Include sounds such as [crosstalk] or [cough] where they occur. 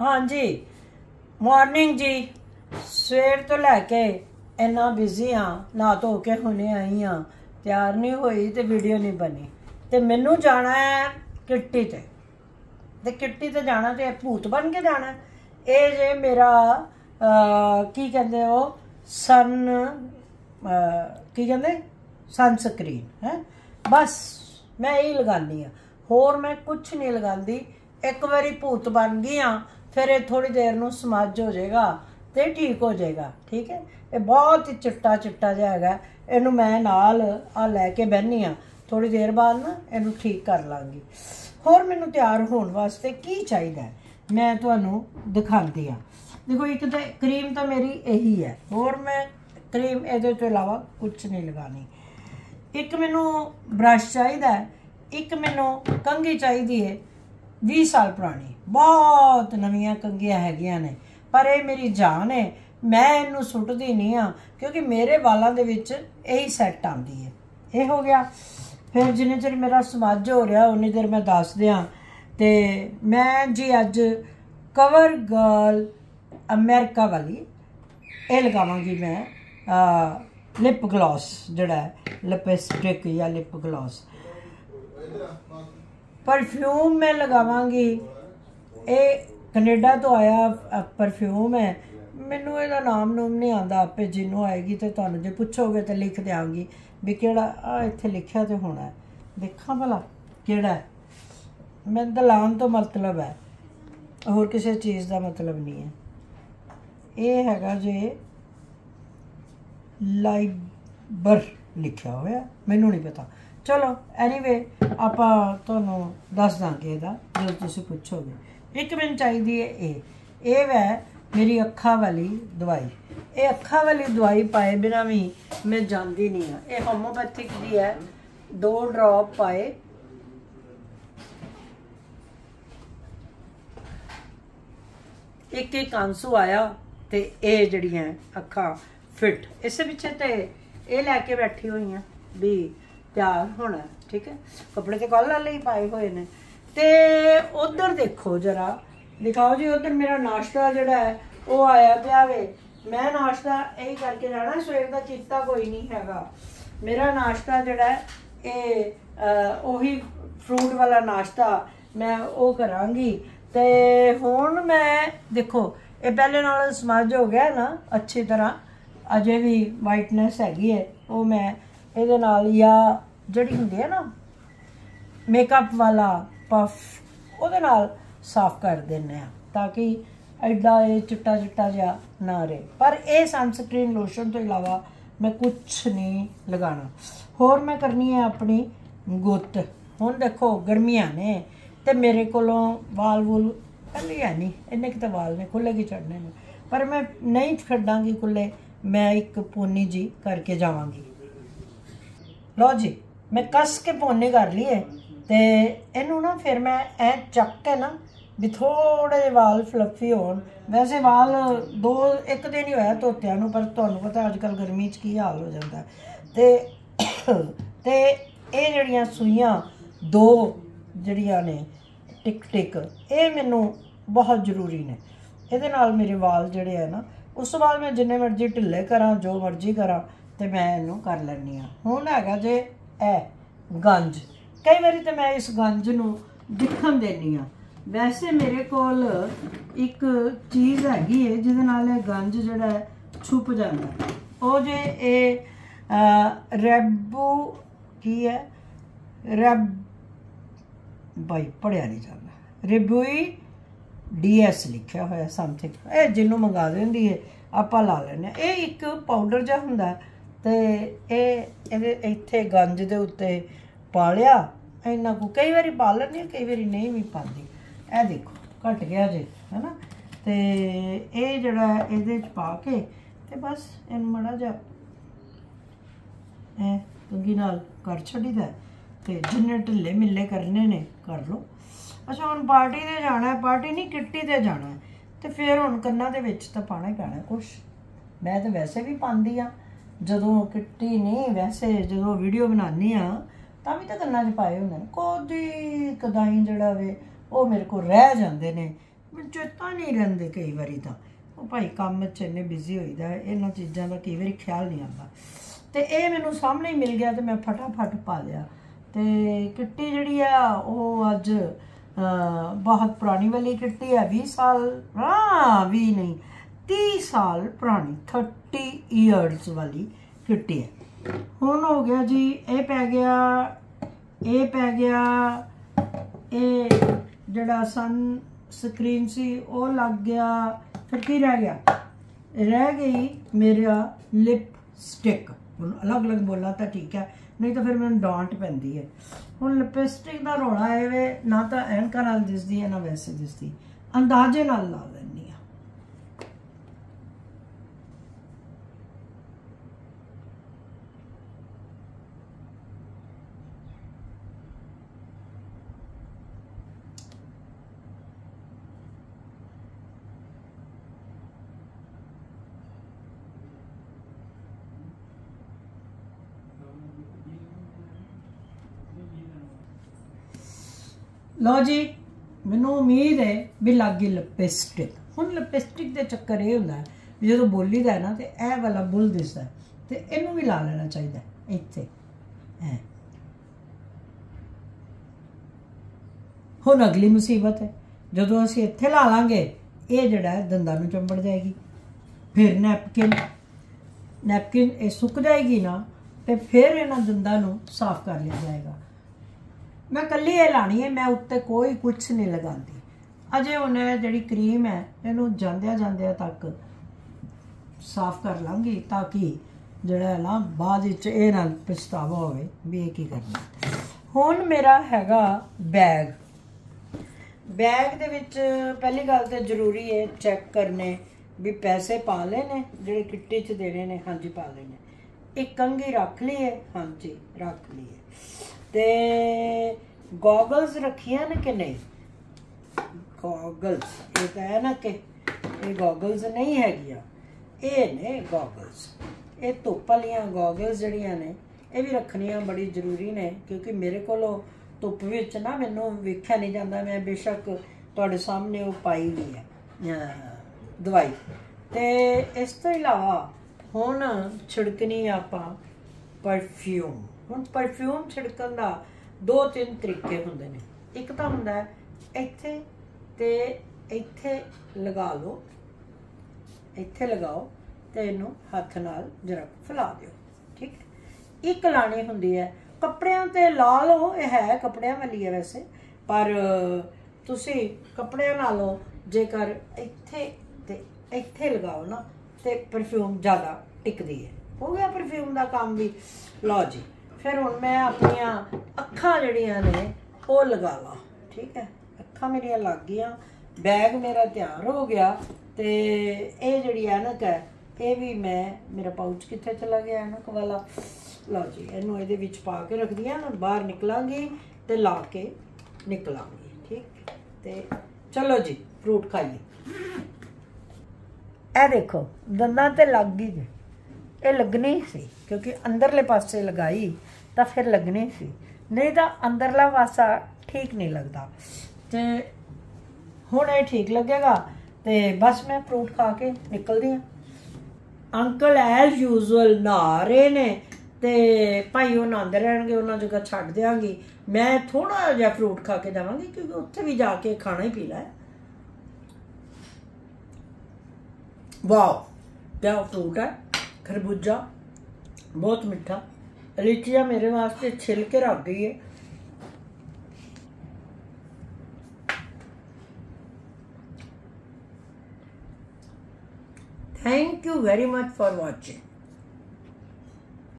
ਹਾਂਜੀ। ਮਾਰਨਿੰਗ ਜੀ। ਸਵੇਰ ਤੋਂ ਲੈ ਕੇ ਇੰਨਾ ਬਿਜ਼ੀ ਆ, ਨਾ ਧੋ ਕੇ ਹੁਣੇ ਆਈ ਆ। ਤਿਆਰ ਨਹੀਂ ਹੋਈ ਤੇ ਵੀਡੀਓ ਨਹੀਂ ਬਣੀ। ਤੇ ਮੈਨੂੰ ਜਾਣਾ ਹੈ ਕਿੱਟੀ ਤੇ। ਤੇ ਕਿੱਟੀ ਤੇ ਜਾਣਾ ਤੇ ਭੂਤ ਬਣ ਕੇ ਜਾਣਾ। ਇਹ ਜੇ ਮੇਰਾ ਕੀ ਕਹਿੰਦੇ ਉਹ? ਸਨ ਕੀ ਕਹਿੰਦੇ? ਸਨਸਕ੍ਰੀਨ ਹੈ? ਬਸ, ਮੈਂ ਇਹ ਲਗਾਉਂਦੀ ਆ। ਹੋਰ ਮੈਂ ਕੁਝ ਨਹੀਂ ਲਗਾਉਂਦੀ। ਇੱਕ ਵਾਰੀ ਭੂਤ ਬਣ ਗਈ ਆ ਫਿਰ ਇਹ ਥੋੜੀ ਦੇਰ ਨੂੰ ਸਮਝ ਹੋ ਜਾਏਗਾ ਤੇ ਠੀਕ ਹੋ ਜਾਏਗਾ, ਠੀਕ ਹੈ? ਇਹ ਬਹੁਤ ਹੀ ਚਿੱਟਾ ਚਿੱਟਾ ਜਿਹਾ ਹੈਗਾ। ਇਹਨੂੰ ਮੈਂ ਨਾਲ ਆ ਲੈ ਕੇ ਬਹਿਨੀ ਆ। ਥੋੜੀ ਦੇਰ ਬਾਅਦ ਨਾ ਇਹਨੂੰ ਠੀਕ ਕਰ ਲਾਂਗੀ। ਹੋਰ ਮੈਨੂੰ ਤਿਆਰ ਹੋਣ ਵਾਸਤੇ ਕੀ ਚਾਹੀਦਾ ਮੈਂ ਤੁਹਾਨੂੰ ਦਿਖਾਉਂਦੀ ਆ। ਦੇਖੋ, ਇੱਕ ਤਾਂ ਕਰੀਮ ਤਾਂ ਮੇਰੀ ਇਹੀ ਹੈ। ਹੋਰ ਮੈਂ ਕਰੀਮ ਇਹਦੇ ਤੋਂ ਇਲਾਵਾ ਕੁਝ ਨਹੀਂ ਲਗਾਣੀ ਇੱਕ ਮੈਨੂੰ ਬ੍ਰਸ਼ ਚਾਹੀਦਾ ਇੱਕ ਮੈਨੂੰ ਕੰਘੀ ਚਾਹੀਦੀ ਹੈ 20 ਸਾਲ ਪੁਰਾਣੀ। ਬਹੁਤ ਨਵੀਆਂ ਕੰਘੀਆਂ ਹੈਗੀਆਂ ਨੇ। ਪਰ ਇਹ ਮੇਰੀ ਜਾਨ ਹੈ। ਮੈਂ ਇਹਨੂੰ ਸੁੱਟਦੀ ਨਹੀਂ ਆ ਕਿਉਂਕਿ ਮੇਰੇ ਵਾਲਾਂ ਦੇ ਵਿੱਚ ਇਹੀ ਸੈੱਟ ਆਉਂਦੀ ਹੈ। ਇਹ ਹੋ ਗਿਆ। ਫਿਰ ਜਿੰਨੇ ਚਿਰ ਮੇਰਾ ਸਮਾਜ ਹੋ ਰਿਹਾ, ਉਨੀ ਦੇਰ ਮੈਂ ਦੱਸ ਦਿਆਂ ਤੇ ਮੈਂ ਜੀ ਅੱਜ ਕਵਰ ਗਰਲ ਅਮਰੀਕਾ ਵਾਲੀ, ਇਹ ਲਗਾਵਾਂਗੀ ਮੈਂ ਲਿਪ ਗਲੋਸ ਜਿਹੜਾ ਲਿਪਸਟਿਕ ਜਾਂ ਲਿਪ ਗਲੋਸ ਪਰਫਿਊਮ ਮੈਂ ਲਗਾਵਾਂਗੀ। ਇਹ ਕੈਨੇਡਾ ਤੋਂ ਆਇਆ ਪਰਫਿਊਮ ਹੈ। ਮੈਨੂੰ ਇਹਦਾ ਨਾਮ ਨੂਮ ਨਹੀਂ ਆਉਂਦਾ, ਆਪੇ ਜਿਹਨੂੰ ਆਏਗੀ ਤੇ ਤੁਹਾਨੂੰ ਜੇ ਪੁੱਛੋਗੇ ਤੇ ਲਿਖ ਦਿਆਂਗੀ। ਵੀ ਕਿਹੜਾ, ਆ ਇੱਥੇ ਲਿਖਿਆ ਤੇ ਹੋਣਾ ਦੇਖਾਂ ਭਲਾ ਕਿਹੜਾ ਹੈ। ਮੈਨੂੰ ਤਾਂ ਤੋਂ ਮਤਲਬ ਹੈ। ਹੋਰ ਕਿਸੇ ਚੀਜ਼ ਦਾ ਮਤਲਬ ਨਹੀਂ ਹੈ। ਇਹ ਹੈਗਾ ਜੇ ਲਾਈਬਰ ਲਿਖਿਆ ਹੋਇਆ, ਮੈਨੂੰ ਨਹੀਂ ਪਤਾ। ਚਲੋ ਐਨੀਵੇ ਆਪਾਂ ਤੁਹਾਨੂੰ ਦੱਸ ਦਾਂਗੇ ਇਹਦਾ, ਜਦੋਂ ਤੁਸੀਂ ਪੁੱਛੋਗੇ। ਇੱਕ ਮੈਨੂੰ ਚਾਹੀਦੀ ਹੈ ਇਹ। ਇਹ ਵੈ ਮੇਰੀ ਅੱਖਾਂ ਵਾਲੀ ਦਵਾਈ। ਇਹ ਅੱਖਾਂ ਵਾਲੀ ਦਵਾਈ ਪਾਏ ਬਿਨਾ ਵੀ ਮੈਂ ਜਾਂਦੀ ਨਹੀਂ ਆ। ਇਹ ਹੋਮੋਪੈਥਿਕ ਦੀ ਹੈ। ਦੋ ਡ੍ਰੌਪ ਪਾਏ। ਇੱਕ ਇੱਕ ਆਂਸੂ ਆਇਆ ਤੇ ਇਹ ਜਿਹੜੀਆਂ ਅੱਖਾਂ ਫਿੱਟ ਇਸੇ ਪਿੱਛੇ ਤੇ ਇਹ ਲੈ ਕੇ ਬੈਠੀ ਹੋਈਆਂ ਵੀ ਤਿਆਰ ਹੋਣਾ, ਠੀਕ ਹੈ? ਕੱਪੜੇ ਤੇ ਕੱਲ ਵਾਲੇ ਹੀ ਪਾਏ ਹੋਏ ਨੇ। ਤੇ ਉਧਰ ਦੇਖੋ ਜਰਾ, ਦਿਖਾਓ ਜੀ, ਉਧਰ ਮੇਰਾ ਨਾਸ਼ਤਾ ਜਿਹੜਾ ਹੈ, ਉਹ ਆਇਆ ਪਿਆ ਵੇ। ਮੈਂ ਨਾਸ਼ਤਾ ਇਹੀ ਕਰਕੇ ਜਾਣਾ, ਸਵੇਰ ਦਾ ਚਿੱਤਾ ਕੋਈ ਨਹੀਂ ਹੈਗਾ। ਮੇਰਾ ਨਾਸ਼ਤਾ ਜਿਹੜਾ ਇਹ ਉਹੀ ਫਰੂਟ ਵਾਲਾ ਨਾਸ਼ਤਾ ਮੈਂ ਉਹ ਕਰਾਂਗੀ। ਤੇ ਹੁਣ ਮੈਂ, ਦੇਖੋ, ਇਹ ਪਹਿਲੇ ਨਾਲ ਸਮਝ ਹੋ ਗਿਆ ਨਾ, ਅੱਛੀ ਤਰ੍ਹਾਂ। ਅਜੇ ਵੀ ਵਾਈਟਨੈਸ ਹੈਗੀ ਹੈ, ਉਹ ਮੈਂ ਇਹਦੇ ਨਾਲ ਜਾਂ ਜਿਹੜੀ ਹੁੰਦੀ ਹੈ ਨਾ ਮੇਕਅਪ ਵਾਲਾ ਪਫ ਉਹਦੇ ਨਾਲ ਸਾਫ਼ ਕਰ ਦਿੰਨੇ ਆ ਤਾਂ ਕਿ ਐਡਾ ਇਹ ਚਿੱਟਾ ਚਿੱਟਾ ਜਿਹਾ ਨਾ ਰਹੇ। ਪਰ ਇਹ ਸਨਸਕ੍ਰੀਨ ਲੋਸ਼ਨ ਤੋਂ ਇਲਾਵਾ ਮੈਂ ਕੁਝ ਨਹੀਂ ਲਗਾਣਾ ਹੋਰ ਮੈਂ ਕਰਨੀ ਹੈ ਆਪਣੀ ਗੁੱਤ। ਹੁਣ ਦੇਖੋ, ਗਰਮੀਆਂ ਨੇ ਤੇ ਮੇਰੇ ਕੋਲੋਂ ਵਾਲ ਵੂਲ ਕੱਲੀ ਹੈ ਨਹੀਂ। ਇੰਨੇ ਕਿਤੇ ਵਾਲ ਨੇ ਖੁੱਲੇ ਕੀ ਚੜਨੇ ਨੇ। ਪਰ ਮੈਂ ਨਹੀਂ ਛੱਡਾਂਗੀ ਖੁੱਲੇ ਮੈਂ ਇੱਕ ਪੋਨੀ ਜੀ ਕਰਕੇ ਜਾਵਾਂਗੀ। ਲਓ ਜੀ, ਮੈਂ ਕੱਸ ਕੇ ਪੋਨੇ ਕਰ ਲਈਏ ਤੇ ਇਹਨੂੰ ਨਾ ਫਿਰ ਮੈਂ ਐ ਚੱਕ ਕੇ ਨਾ ਵੀ ਥੋੜੇ ਵਾਲ ਫਲਫੀ ਹੋਣ ਵੈਸੇ ਵਾਲ ਦੋ, ਇੱਕ ਦਿਨ ਹੀ ਹੋਇਆ ਧੋਤਿਆਂ ਨੂੰ, ਪਰ ਤੁਹਾਨੂੰ ਪਤਾ ਅੱਜ ਕੱਲ ਗਰਮੀ 'ਚ ਕੀ ਹਾਲ ਹੋ ਜਾਂਦਾ ਹੈ। ਤੇ [coughs] ਤੇ ਇਹ ਜਿਹੜੀਆਂ ਸੂਈਆਂ ਦੋ ਜਿਹੜੀਆਂ ਨੇ ਟਿਕ ਟਿਕ ਇਹ ਮੈਨੂੰ ਬਹੁਤ ਜ਼ਰੂਰੀ ਨੇ ਇਹਦੇ ਨਾਲ ਮੇਰੇ ਵਾਲ ਜਿਹੜੇ ਆ ਨਾ, ਉਸ ਤੋਂ ਬਾਅਦ ਮੈਂ ਜਿੰਨੇ ਮਰਜ਼ੀ ਢਿੱਲੇ ਕਰਾਂ, ਜੋ ਮਰਜ਼ੀ ਕਰਾਂ ਤੇ ਮੈਂ ਇਹਨੂੰ ਕਰ ਲੈਣੀ ਆ ਹੁਣ ਹੈਗਾ ਜੇ ਇਹ ਗੰਜ। ਕਈ ਵਾਰੀ ਤੇ ਮੈਂ ਇਸ ਗੰਜ ਨੂੰ ਦਿਖਣ ਦੇਣੀ ਆ ਵੈਸੇ ਮੇਰੇ ਕੋਲ ਇੱਕ ਚੀਜ਼ ਹੈਗੀ ਹੈ ਜਿਹਦੇ ਨਾਲ ਇਹ ਗੰਜ ਜਿਹੜਾ ਹੈ ਛੁਪ ਜਾਂਦਾ ਉਹ ਜੇ ਇਹ ਰੈਬੂ ਕੀ ਹੈ? ਰੈਬ ਬਾਈ ਪੜਿਆ ਨਹੀਂ ਜਾਂਦਾ। ਰਿਬੂਈ ਡੀਐਸ ਲਿਖਿਆ ਹੋਇਆ ਸਮਥਿੰਗ ਇਹ ਜਿਹਨੂੰ ਮੰਗਾ ਦਿੰਦੀ ਹੈ ਆਪਾਂ ਲਾ ਲੈਂਦੇ ਹਾਂ। ਇਹ ਇੱਕ ਪਾਊਡਰ ਜਿਹਾ ਹੁੰਦਾ ਹੈ। ਤੇ ਇਹ ਇਹਦੇ ਇੱਥੇ ਗੰਜ ਦੇ ਉੱਤੇ ਪਾਲਿਆ। ਇੰਨਾ ਕੁ ਕਈ ਵਾਰੀ ਪਾ ਲੈਂਦੀ ਕਈ ਵਾਰੀ ਨਹੀਂ ਵੀ ਪਾਉਂਦੀ। ਇਹ ਦੇਖੋ, ਘਟ ਗਿਆ ਜੇ, ਹੈਨਾ? ਤੇ ਇਹ ਜਿਹੜਾ ਇਹਦੇ ਚ ਪਾ ਕੇ ਤੇ ਬਸ ਇਹਨੂੰ ਮੜਾ ਜਾ ਐ ਕੰਗੀ ਨਾਲ ਕਰ ਛੱਡੀਦਾ ਹੈ। ਤੇ ਜਿੰਨੇ ਢਿੱਲੇ ਮਿੱਲੇ ਕਰਨੇ ਨੇ, ਕਰ ਲਓ। ਅੱਛਾ, ਹੁਣ ਪਾਰਟੀ ਤੇ ਜਾਣਾ ਹੈ। ਪਾਰਟੀ ਨਹੀਂ, ਕਿੱਟੀ ਤੇ ਜਾਣਾ ਹੈ। ਤੇ ਫਿਰ ਹੁਣ ਕੰਨਾਂ ਦੇ ਵਿੱਚ ਤਾਂ ਪਾਣਾ ਹੀ ਪੈਣਾ ਕੁਛ। ਮੈਂ ਤਾਂ ਵੈਸੇ ਵੀ ਪਾਉਂਦੀ ਆ। ਜਦੋਂ ਕਿੱਟੀ ਨਹੀਂ ਵੈਸੇ ਜਦੋਂ ਵੀਡੀਓ ਬਣਾਉਂਦੀ ਆ ਤਾਂ ਵੀ ਤਾਂ ਕੰਨਾਂ 'ਚ ਪਾਏ ਹੁੰਦੇ ਨੇ। ਕੋਦੀ ਕਦਾਈ ਜਿਹੜਾ ਵੇ ਉਹ ਮੇਰੇ ਕੋਲ ਰਹਿ ਜਾਂਦੇ ਨੇ। ਮੈਨੂੰ ਚੇਤਾ ਨਹੀਂ ਰਹਿੰਦੇ ਕਈ ਵਾਰੀ ਤਾਂ। ਉਹ ਭਾਈ ਕੰਮ 'ਚ ਇੰਨੇ ਬਿਜ਼ੀ ਹੋਈਦਾ ਹੈ, ਇਹਨਾਂ ਚੀਜ਼ਾਂ ਦਾ ਕਈ ਵਾਰੀ ਖਿਆਲ ਨਹੀਂ ਆਉਂਦਾ। ਤੇ ਇਹ ਮੈਨੂੰ ਸਾਹਮਣੇ ਹੀ ਮਿਲ ਗਿਆ ਤੇ ਮੈਂ ਫਟਾਫਟ ਪਾ ਲਿਆ। ਤੇ ਕਿੱਟੀ ਜਿਹੜੀ ਆ ਉਹ ਅੱਜ ਬਹੁਤ ਪੁਰਾਣੀ ਵਾਲੀ ਕਿੱਟੀ ਆ 20 ਸਾਲ ਹਾਂ 20 ਨਹੀਂ 30 ਸਾਲ ਪੁਰਾਣੀ 30 ਇਅਰਸ ਵਾਲੀ ਕਿੱਟੀ ਹੈ। ਹੁਣ ਹੋ ਗਿਆ ਜੀ, ਇਹ ਪੈ ਗਿਆ, ਇਹ ਪੈ ਗਿਆ, ਇਹ ਜਿਹੜਾ ਸਨ ਸਕਰੀਨ ਸੀ, ਉਹ ਲੱਗ ਗਿਆ, ਫਿਰ ਕੀ ਰਹਿ ਗਿਆ? ਰਹਿ ਗਈ ਮੇਰਾ ਲਿਪ ਸਟਿਕ ਹੁਣ ਅਲੱਗ-ਅਲੱਗ ਬੋਲਾਂ ਤਾਂ ਠੀਕ ਹੈ, ਨਹੀਂ ਤਾਂ ਫਿਰ ਮੈਨੂੰ ਡਾਂਟ ਪੈਂਦੀ ਹੈ। ਹੁਣ ਲਿਪਸਟਿਕ ਦਾ ਰੋਲਾ ਹੈ ਵੇ, ਨਾ ਤਾਂ ਐਨਕਾਂ ਨਾਲ ਦਿਸਦੀ ਹੈ ਨਾ ਵੈਸੇ ਦਿਸਦੀ। ਅੰਦਾਜ਼ੇ ਨਾਲ ਲਾ ਲੈਂਦੀ ਆ ਲਓ ਜੀ, ਮੈਨੂੰ ਉਮੀਦ ਹੈ ਵੀ ਲੱਗੀ ਲਿਪਸਟਿਕ ਹੁਣ ਲਿਪਸਟਿਕ ਦੇ ਚੱਕਰ ਇਹ ਹੁੰਦਾ ਵੀ ਜਦੋਂ ਬੋਲੀਦਾ ਹੈ ਨਾ, ਤੇ ਇਹ ਵਾਲਾ ਬੁੱਲ ਦਿਸਦਾ ਹੈ, ਤੇ ਇਹਨੂੰ ਵੀ ਲਾ ਲੈਣਾ ਚਾਹੀਦਾ ਇੱਥੇ। ਐ। ਹੁਣ ਅਗਲੀ ਮੁਸੀਬਤ ਹੈ, ਜਦੋਂ ਅਸੀਂ ਇੱਥੇ ਲਾ ਲਾਂਗੇ, ਇਹ ਜਿਹੜਾ ਦੰਦਾਂ ਨੂੰ ਚੰਬੜ ਜਾਏਗੀ। ਫਿਰ ਨੈਪਕਿਨ ਨੈਪਕਿਨ ਇਹ ਸੁੱਕ ਜਾਏਗੀ ਨਾ, ਤੇ ਫਿਰ ਇਹਨਾਂ ਦੰਦਾਂ ਨੂੰ ਸਾਫ਼ ਕਰ ਲਿਆ ਜਾਏਗਾ। ਮੈਂ ਕੱਲੀ ਇਹ ਲਾਣੀ ਹੈ, ਮੈਂ ਉੱਤੇ ਕੋਈ ਕੁਝ ਨਹੀਂ ਲਗਾਉਂਦੀ। ਅਜੇ ਉਹਨੇ ਜਿਹੜੀ ਕਰੀਮ ਹੈ, ਇਹਨੂੰ ਜਾਂਦਿਆਂ ਜਾਂਦਿਆਂ ਤੱਕ ਸਾਫ਼ ਕਰ ਲਾਂਗੀ ਤਾਂ ਕਿ ਜਿਹੜਾ ਹੈ ਨਾ ਬਾਅਦ ਵਿੱਚ ਇਹ ਨਾਲ ਪਛਤਾਵਾ ਹੋਵੇ ਵੀ ਇਹ ਕੀ ਕਰਨਾ। ਹੁਣ ਮੇਰਾ ਹੈਗਾ ਬੈਗ। ਬੈਗ ਦੇ ਵਿੱਚ ਪਹਿਲੀ ਗੱਲ ਤੇ ਜ਼ਰੂਰੀ ਹੈ ਚੈੱਕ ਕਰਨੇ ਵੀ ਪੈਸੇ ਪਾ ਲਏ ਨੇ, ਜਿਹੜੇ ਕਿੱਟੀ 'ਚ ਦੇਣੇ ਨੇ, ਹਾਂਜੀ ਪਾ ਲਏ ਨੇ। ਇੱਕ ਕੰਗੀ ਰੱਖ ਲਈ ਹੈ, ਹਾਂਜੀ, ਰੱਖ ਲਈ ਹੈ। ਤੇ ਗੋਗਲਸ ਰੱਖੀਆਂ ਨੇ ਕਿ ਨਹੀਂ? ਗੋਗਲਸ ਇਹ ਤਾਂ ਹੈ ਨਾ ਕਿ ਇਹ ਗੋਗਲਸ ਨਹੀਂ ਹੈਗੀਆਂ। ਇਹ ਨੇ ਗੋਗਲਸ ਇਹ ਧੁੱਪ ਵਾਲੀਆਂ ਗੋਗਲਸ ਜਿਹੜੀਆਂ ਨੇ, ਇਹ ਵੀ ਰੱਖਣੀਆਂ ਬੜੀ ਜ਼ਰੂਰੀ ਨੇ, ਕਿਉਂਕਿ ਮੇਰੇ ਕੋਲੋਂ ਧੁੱਪ ਵਿੱਚ ਨਾ ਮੈਨੂੰ ਵੇਖਿਆ ਨਹੀਂ ਜਾਂਦਾ, ਮੈਂ ਬੇਸ਼ੱਕ ਤੁਹਾਡੇ ਸਾਹਮਣੇ ਉਹ ਪਾਈ ਵੀ ਹੈ ਦਵਾਈ। ਤੇ ਇਸ ਤੋਂ ਇਲਾਵਾ ਹੁਣ ਛਿੜਕਣੀ ਆਪਾਂ ਪਰਫਿਊਮ ਹੁਣ ਪਰਫਿਊਮ ਛਿੜਕਣ ਦਾ ਦੋ ਤਿੰਨ ਤਰੀਕੇ ਹੁੰਦੇ ਨੇ। ਇੱਕ ਤਾਂ ਹੁੰਦਾ ਇੱਥੇ ਤੇ ਇੱਥੇ ਲਗਾ ਲਓ। ਇੱਥੇ ਲਗਾਓ ਤੇ ਇਹਨੂੰ ਹੱਥ ਨਾਲ ਜਰਾ ਫੈਲਾ ਦਿਓ, ਠੀਕ ਇੱਕ ਲਾਣੀ ਹੁੰਦੀ ਹੈ, ਕੱਪੜਿਆਂ ਤੇ ਲਾ ਲਓ, ਇਹ ਹੈ ਕੱਪੜਿਆਂ ਵਾਲੀ ਹੈ ਵੈਸੇ, ਪਰ ਤੁਸੀਂ ਕੱਪੜਿਆਂ ਨਾਲੋਂ ਜੇਕਰ ਇੱਥੇ ਤੇ ਇੱਥੇ ਲਗਾਓ ਨਾ, ਤੇ ਪਰਫਿਊਮ ਜ਼ਿਆਦਾ ਟਿਕਦੀ ਹੈ। ਹੋ ਗਿਆ ਪਰਫਿਊਮ ਦਾ ਕੰਮ ਵੀ। ਲਓ ਜੀ, ਫਿਰ ਹੁਣ ਮੈਂ ਆਪਣੀਆਂ ਅੱਖਾਂ ਜਿਹੜੀਆਂ ਨੇ, ਉਹ ਲਗਾ ਲਾ, ਠੀਕ ਹੈ? ਅੱਖਾਂ ਮੇਰੀਆਂ ਲੱਗ ਗਈਆਂ ਬੈਗ ਮੇਰਾ ਤਿਆਰ ਹੋ ਗਿਆ ਤੇ ਇਹ ਜਿਹੜੀ ਐਨਕ ਹੈ, ਇਹ ਵੀ ਮੈਂ ਮੇਰਾ ਪਾਊਚ ਕਿੱਥੇ ਚਲਾ ਗਿਆ ਐਨਕ ਵਾਲਾ? ਲਓ ਜੀ, ਇਹਨੂੰ ਇਹਦੇ ਵਿੱਚ ਪਾ ਕੇ ਰੱਖਦੀ ਹਾਂ ਬਾਹਰ ਨਿਕਲਾਂਗੀ ਤੇ ਲਾ ਕੇ ਨਿਕਲਾਂਗੀ, ਠੀਕ? ਤੇ ਚਲੋ ਜੀ ਫਰੂਟ ਖਾਈਏ। ਇਹ ਦੇਖੋ, ਦੰਦਾਂ ਤੇ ਲੱਗ ਗਈ ਜੀ। ਇਹ ਲੱਗਣੀ ਸੀ, ਕਿਉਂਕਿ ਅੰਦਰਲੇ ਪਾਸੇ ਲਗਾਈ ਤਾਂ ਫਿਰ ਲੱਗਣੀ ਸੀ। ਨਹੀਂ ਤਾਂ ਅੰਦਰਲਾ ਪਾਸਾ ਠੀਕ ਨਹੀਂ ਲੱਗਦਾ। ਤੇ ਹੁਣ ਇਹ ਠੀਕ ਲੱਗੇਗਾ ਤੇ ਬਸ ਮੈਂ ਫਰੂਟ ਖਾ ਕੇ ਨਿਕਲਦੀ ਹਾਂ। ਅੰਕਲ ਐਜ਼ ਯੂਜ਼ੁਅਲ ਨਹਾ ਰਹੇ ਨੇ ਤੇ ਭਾਈ ਉਹ ਨਹਾਉਂਦੇ ਰਹਿਣਗੇ, ਉਹਨਾਂ ਜਗ੍ਹਾ ਛੱਡ ਦਿਆਂਗੀ। ਮੈਂ ਥੋੜਾ ਜਿਹਾ ਫਰੂਟ ਖਾ ਕੇ ਜਾਵਾਂਗੀ, ਕਿਉਂਕਿ ਉੱਥੇ ਵੀ ਜਾ ਕੇ ਖਾਣਾ ਹੀ ਪੀਣਾ ਹੈ ਵਾਓ, ਕਿਆ ਫਰੂਟ ਹੈ। ਖਰਬੂਜਾ ਬਹੁਤ ਮਿੱਠਾ ਲੀਚੀਆਂ ਮੇਰੇ ਵਾਸਤੇ ਛਿਲ ਕੇ ਰੱਖ ਗਈ ਹੈ Thank you very much for watching.